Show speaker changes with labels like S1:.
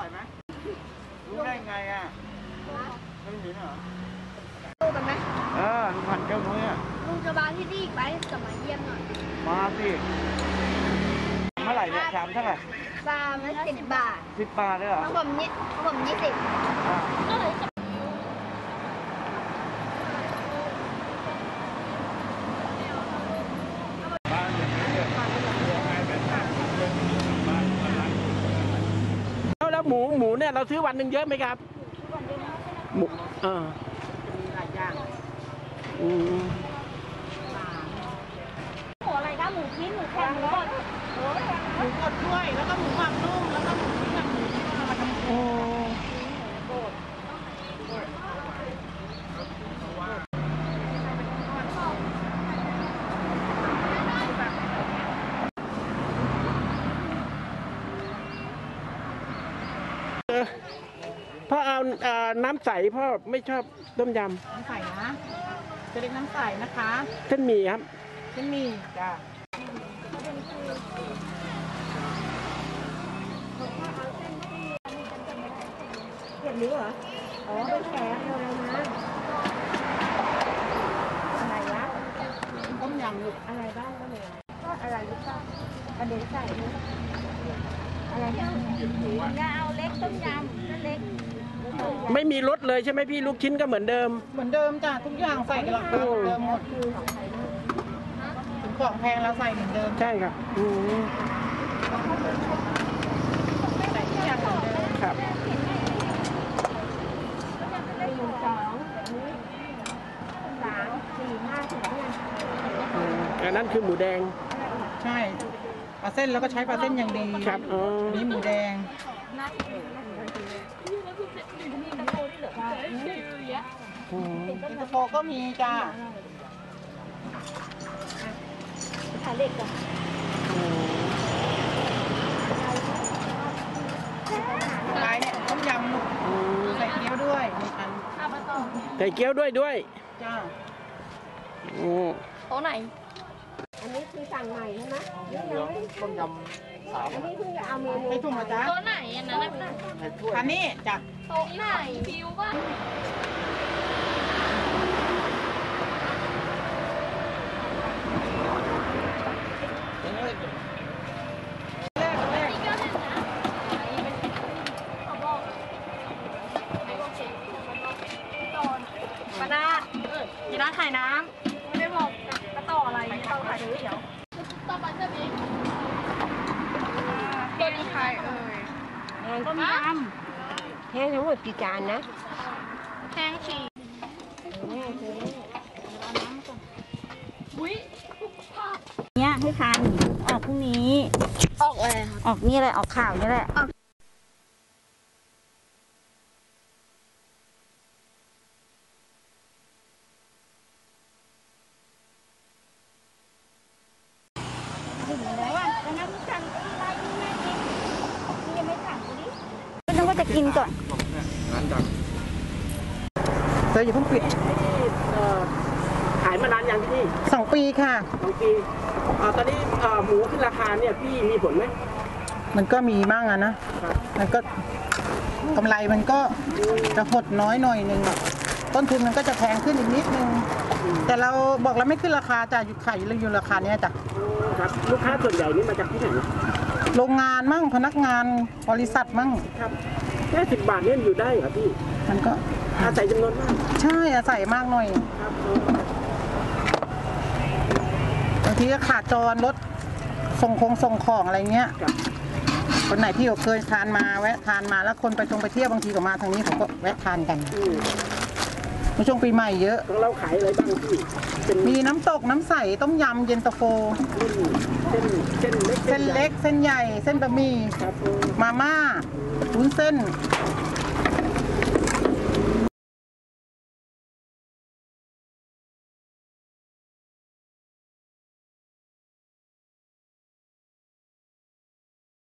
S1: ร่อยไหม
S2: รู้ได้
S1: ไงอะไม่เห็นเหรอ
S2: ลู
S3: กกันไหม
S1: เออลูกพันเจ้าน้อยอะ
S3: ลุงจะมาที่นี่อีกไหมจะมาเยี่ยมหน่อย
S1: มาสิเมื่อไหร่เนี่ยชามเท่าไหร่
S3: ปลามัสิบบาท
S1: สิบบาทเลยเหรอ
S3: ของผมเนี่ยของผมยี่สิบ ก็เลย
S4: จะ หมูหมูเนี่ยเราซื้อวันหนึ่งเยอะไหมครับหมูเอออืม
S3: หมูอะไรคะหมูชิ้นหมูแข็งหมูบด
S5: หมูกดด้วยแล้วก็หมูหมักนุ่มแล้วก็หมูชิ้นแบบหมูที่มาทำ
S4: โอ้เออ พ่อเอาเอ่อน้ำใสพ่อไม่ชอบต้มย
S5: น้ำใสนะจะเล็กน้ำใสนะคะำ
S4: เส้นหมี่ครับ
S5: เส้นหมี่จ้ะ
S3: เห็ดนี้เหรอ อ๋อเป็นแขกอะไรนะอะไรวะ
S5: ต้มยำลูก
S3: อะไรบ้างก็ไม่รู้ก็อะไรหรือเปล่าประเด็นใส่นี่อะไรเนี่ยผมจะเอาเล็ก ต้มยำนั่นเล็ก
S4: ไม่มีรสเลยใช่ไหมพี่ลูกชิ้นก็เหมือนเดิม
S5: เหมือนเดิมจ้ะทุกอย่างใส่กันหลักเดิมเหมือนเดิมหมดถึงของแพงแล้วใส่เหมือนเดิม
S4: ใช่ครับอืม
S5: ใส่ทุกอย่างเหมือนเดิม
S4: ครับ
S3: หนึ่งสองสามสี่ห้าถึงเนี่ย
S4: อืมอันนั้นคือหมูแดง
S5: ใช่ปลาเส้นแล้วก็ใช้ปลาเส้นอย่างดี
S4: ครับอ๋อ
S5: อันนี้หมูแดง
S4: อืม
S5: เย็นตาโฟก็มีจ้ะ
S3: ถ่ายเล็กก่อน
S5: ลายเนี่ยต้มยำลูก
S4: อืม
S5: ใส่เกี๊ยวด้วยมีอัน
S4: ใส่เกี๊ยวด้วยด้วย
S5: จ้า
S4: อืม
S3: โต๊ะไหนอั นนี้คือสั่งใหม่ใช่ไหมนี่ยังไม่ได้ต้มยำสามอันนี้เพิ่งจะเอาเมนู
S5: ไม่ถุงมาจ้า
S3: โต๊ะไหนอันนั้นน่ะ
S5: อันนี้จ้ะ
S3: โต๊ะไหนฟิวป่ะ
S5: แรกแรก
S3: ปานายีน่าถ่ายน้ำไม่ได้บอกกระต่ออะไรเราถ่ายเดี๋ยวต่อไปจะมีตัวนี้ใครเอ่ย
S6: แห้ งต้มยำแห้งทั้งหมดกี่จานนะ
S3: แทงสี่
S6: เนี่ยให้ทานออกพรุ่งนี้
S3: ออกอะไร
S6: ออกนี่แหละออกข่าวนี่แหละ ก็นึกว่า จะกินก่อน
S5: เธออย่าเพิ่งปิด
S4: เอ่อขายมานานยังที่นี่
S5: สองปีค่ะ
S4: สองปีอ่าตอนนี้เอ่อหมูขึ้นราคาเนี่ยพี่มีผลไหม
S5: มันก็มีบ้างอะนะมันก็กำไรมันก็จะหดน้อยหน่อยหนึ่งอะต้นทุนมันก็จะแพงขึ้นอีกนิดนึงแต่เราบอกเราไม่ขึ้นราคาจ้ะหยุดขายอยู่อยู่ราคาเนี้ยจ้ะ
S4: ครับลูกค้าส่วนใหญ่นี่มาจากที่ไหน
S5: โรงงานมั่งพนักงานบริษัทมั่ง
S4: ครับ แค่สิบบาทเนี่ยอยู่ได้เหรอพี่
S5: มันก็
S4: อาศัยจำนวนมาก
S5: ใช่อาศัยมากหน่อย
S4: ครับ
S5: บางทีก็ขาดจรรถส่งคงส่งของอะไรเงี้ย
S4: ครับ
S5: คนไหนที่เขาเคยทานมาแวะทานมาแล้วคนไปตรงไปเที่ยวบางทีก็มาทางนี้เขาก็แวะทานกัน
S4: อืม
S5: ในช่วงปีใหม่เยอะ
S4: ของเราขายอะไรบ้างพี่เป็น
S5: มีน้ำตกน้ำใสต้มยำเย็นตาโฟ
S4: รุ่นเส้นเส้นเล็ก
S5: เส้นเล็กเส้นใหญ่ เส้นบะหมี่
S4: ครับ
S5: มาม่าวุ้นเส้น